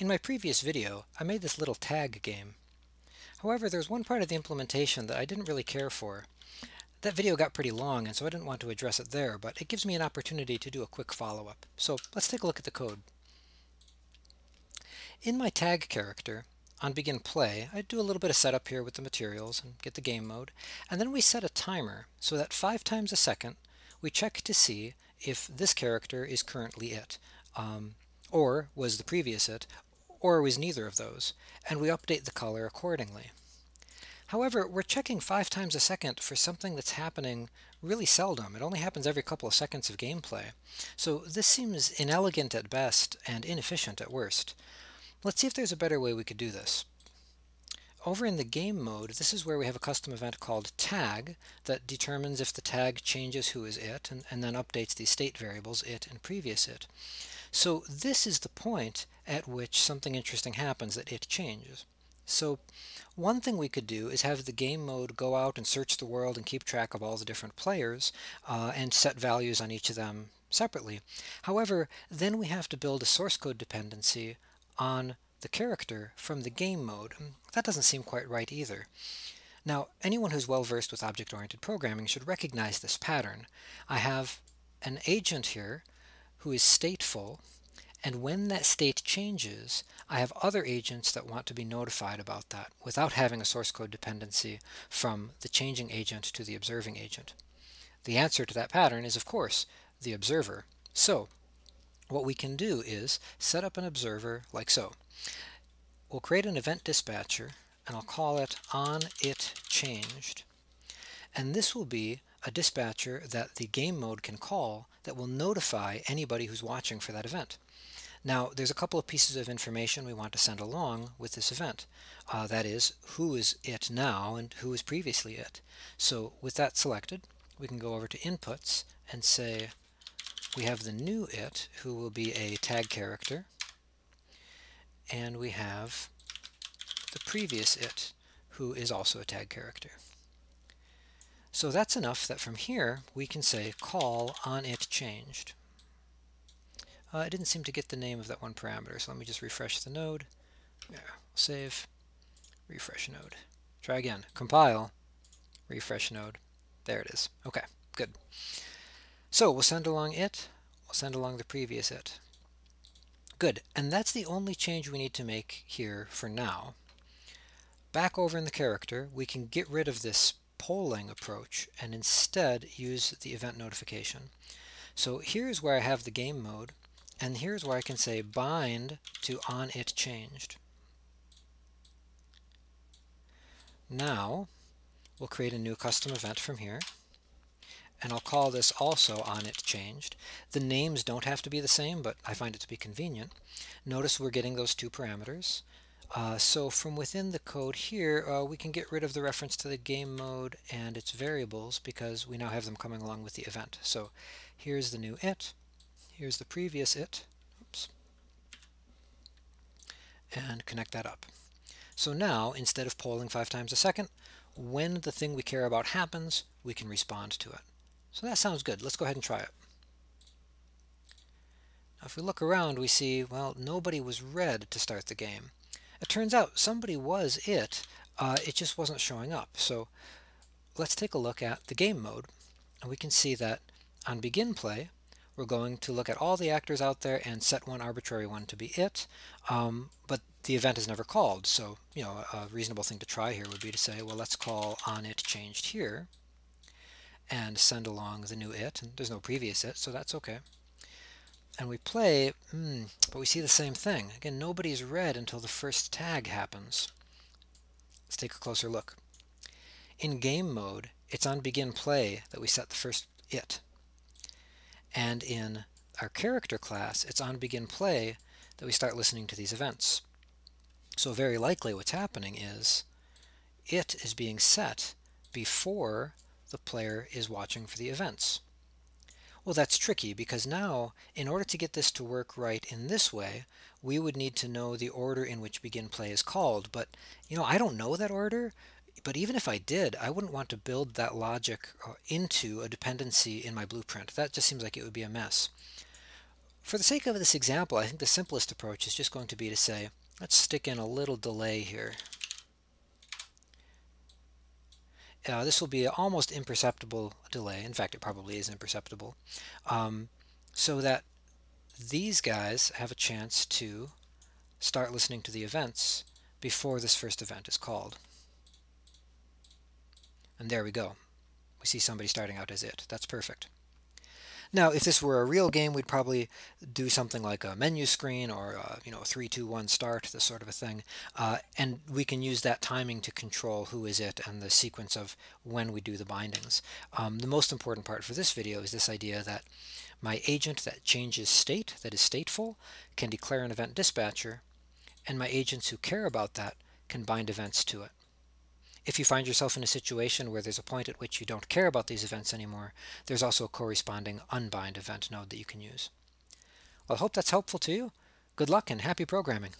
In my previous video, I made this little tag game. However, there's one part of the implementation that I didn't really care for. That video got pretty long, and so I didn't want to address it there, but it gives me an opportunity to do a quick follow-up. So let's take a look at the code. In my tag character, on begin play, I do a little bit of setup here with the materials and get the game mode, and then we set a timer so that five times a second we check to see if this character is currently it, um, or was the previous it, or was neither of those, and we update the color accordingly. However, we're checking five times a second for something that's happening really seldom. It only happens every couple of seconds of gameplay. So this seems inelegant at best and inefficient at worst. Let's see if there's a better way we could do this. Over in the game mode, this is where we have a custom event called tag that determines if the tag changes who is it and, and then updates the state variables it and previous it. So this is the point at which something interesting happens that it changes. So one thing we could do is have the game mode go out and search the world and keep track of all the different players uh, and set values on each of them separately. However, then we have to build a source code dependency on the character from the game mode. Mm, that doesn't seem quite right either. Now, anyone who's well versed with object-oriented programming should recognize this pattern. I have an agent here who is stateful, and when that state changes, I have other agents that want to be notified about that without having a source code dependency from the changing agent to the observing agent. The answer to that pattern is, of course, the observer. So what we can do is set up an observer like so. We'll create an event dispatcher, and I'll call it on it changed. And this will be a dispatcher that the game mode can call that will notify anybody who's watching for that event. Now, there's a couple of pieces of information we want to send along with this event. Uh, that is, who is it now and who was previously it. So with that selected, we can go over to inputs and say we have the new it, who will be a tag character, and we have the previous it, who is also a tag character. So that's enough that from here we can say call on it changed. Uh, it didn't seem to get the name of that one parameter, so let me just refresh the node. Yeah, save, refresh node. Try again. Compile, refresh node. There it is. Okay, good. So we'll send along it, we'll send along the previous it. Good, and that's the only change we need to make here for now. Back over in the character, we can get rid of this polling approach and instead use the event notification. So here's where I have the game mode, and here's where I can say bind to on it changed. Now, we'll create a new custom event from here and I'll call this also on it changed. The names don't have to be the same, but I find it to be convenient. Notice we're getting those two parameters. Uh, so from within the code here, uh, we can get rid of the reference to the game mode and its variables because we now have them coming along with the event. So here's the new it, here's the previous it, oops, and connect that up. So now, instead of polling five times a second, when the thing we care about happens, we can respond to it. So that sounds good. Let's go ahead and try it. Now if we look around, we see, well, nobody was red to start the game. It turns out somebody was it, uh, it just wasn't showing up. So let's take a look at the game mode. And we can see that on begin play, we're going to look at all the actors out there and set one arbitrary one to be it. Um, but the event is never called. So, you know, a reasonable thing to try here would be to say, well, let's call on it changed here and send along the new it. And there's no previous it, so that's okay. And we play, mm, but we see the same thing. Again, nobody's red until the first tag happens. Let's take a closer look. In game mode, it's on begin play that we set the first it. And in our character class, it's on begin play that we start listening to these events. So very likely what's happening is it is being set before the player is watching for the events. Well, that's tricky because now, in order to get this to work right in this way, we would need to know the order in which begin play is called. But, you know, I don't know that order. But even if I did, I wouldn't want to build that logic uh, into a dependency in my blueprint. That just seems like it would be a mess. for the sake of this example, I think the simplest approach is just going to be to say, let's stick in a little delay here. Uh, this will be an almost imperceptible delay. In fact, it probably is imperceptible. Um, so that these guys have a chance to start listening to the events before this first event is called. And there we go. We see somebody starting out as it. That's perfect. Now, if this were a real game, we'd probably do something like a menu screen or a, you know, 3, 2, 1 start, this sort of a thing. Uh, and we can use that timing to control who is it and the sequence of when we do the bindings. Um, the most important part for this video is this idea that my agent that changes state, that is stateful, can declare an event dispatcher, and my agents who care about that can bind events to it. If you find yourself in a situation where there's a point at which you don't care about these events anymore, there's also a corresponding unbind event node that you can use. Well, I hope that's helpful to you. Good luck and happy programming.